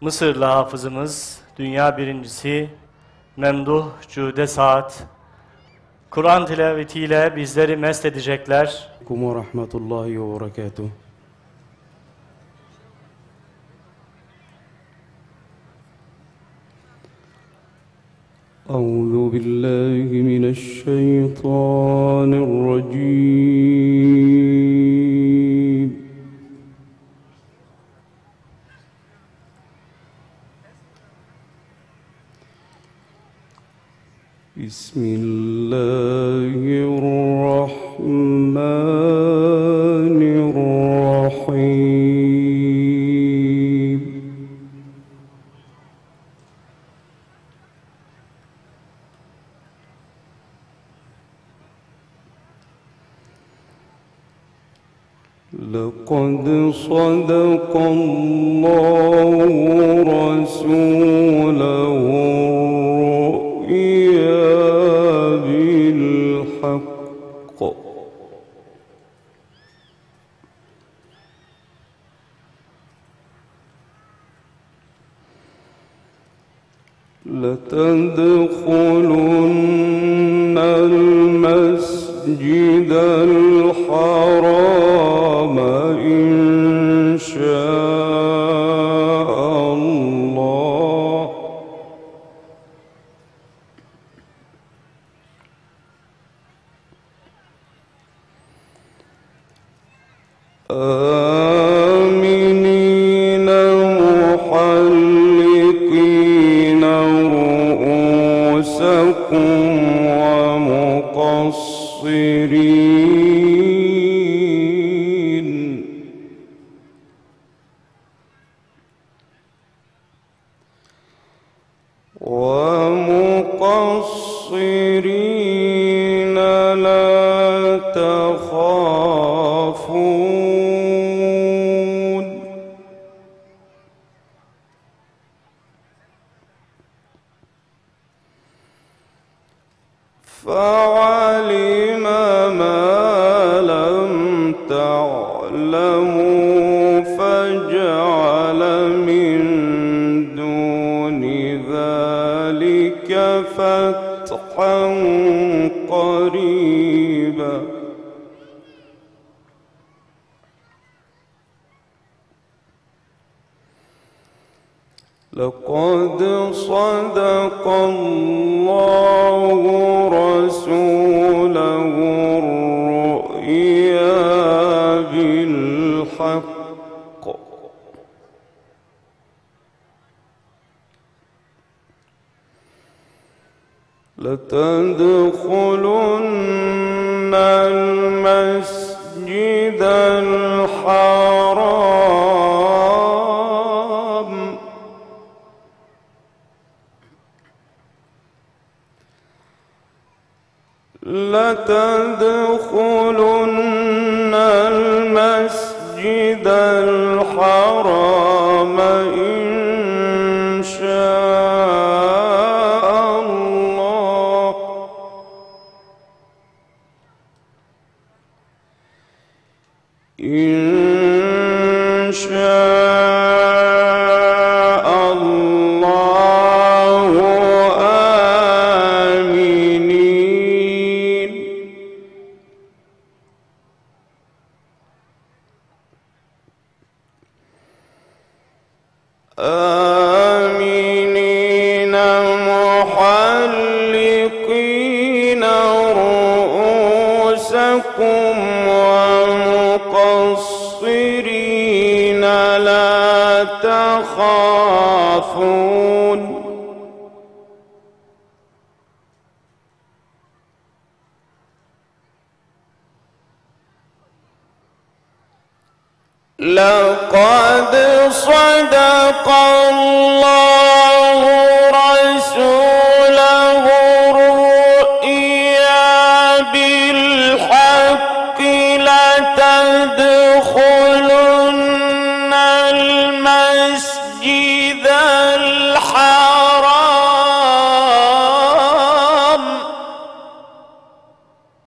Mısırlı hafızımız, dünya birincisi Memduh Cude Saat, Kur'an tilavetiyle bizleri mest edecekler. عليكم ورحمة الله وبركاته أعوذ بالله من الشيطان الرجيم بسم الله الرحمن الرحيم. لقد صدق الله رسوله. لتدخلن المسجد الحرام إن شاء الله. آمنين ومقصرين. ومقصرين لا تخافون. فعلم ما لم تعلموا فجعل من دون ذلك فتحا قريبا. لقد صدق الله لتدخلن المسجد الحرام. لتدخلن المسجد الحرام إن إن شاء الله آمنين. آمنين محلقين رؤوسكم. تخافون لقد صدق الله المسجد الحرام